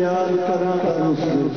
ya karanlık.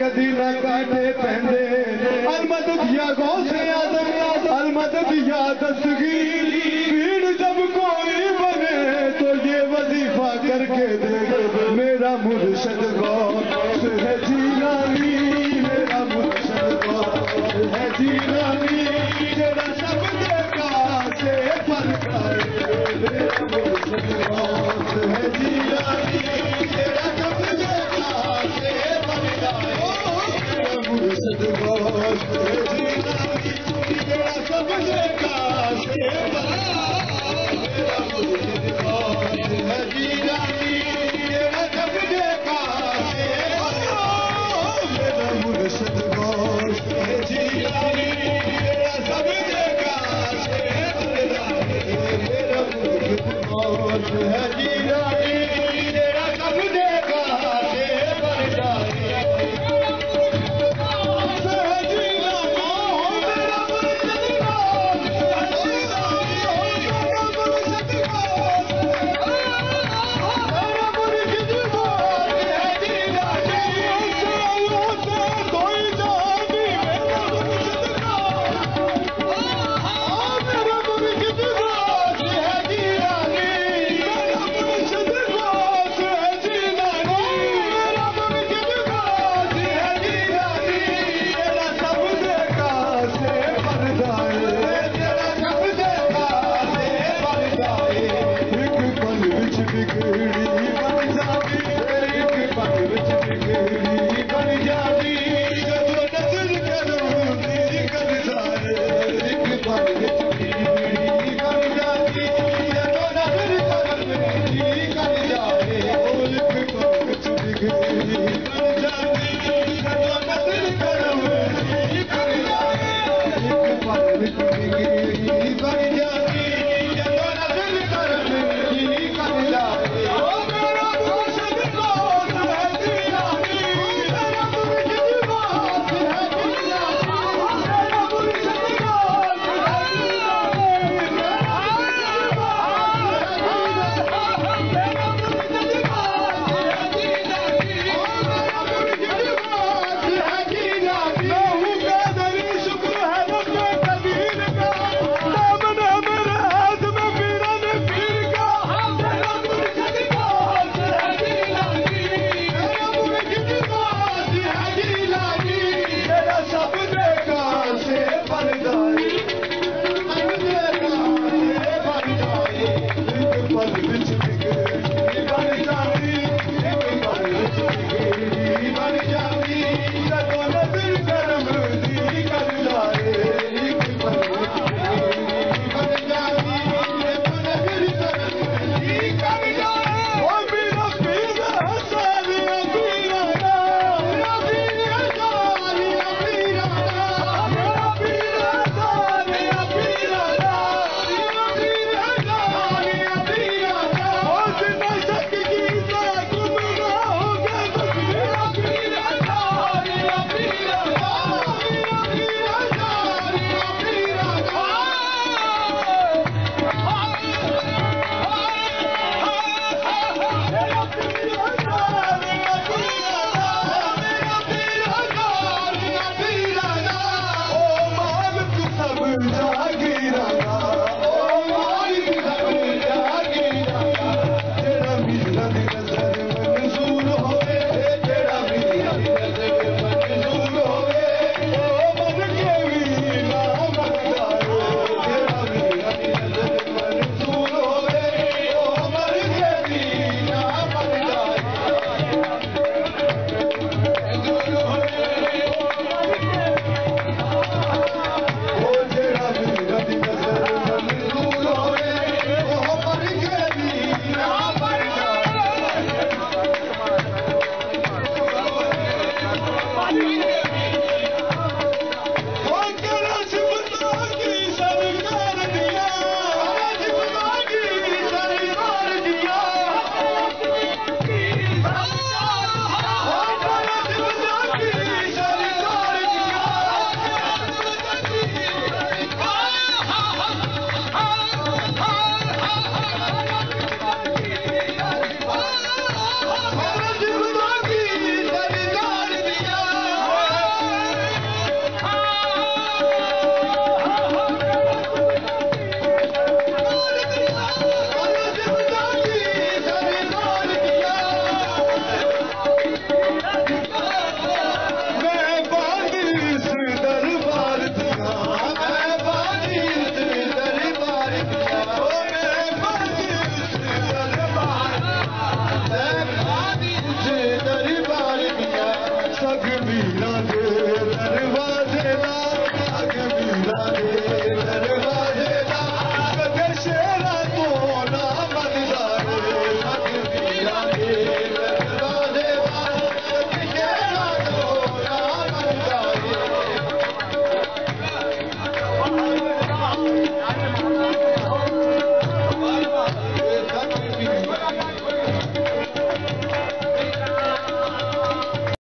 कदी ना काटे पहने अनमत दिया गौसे सभ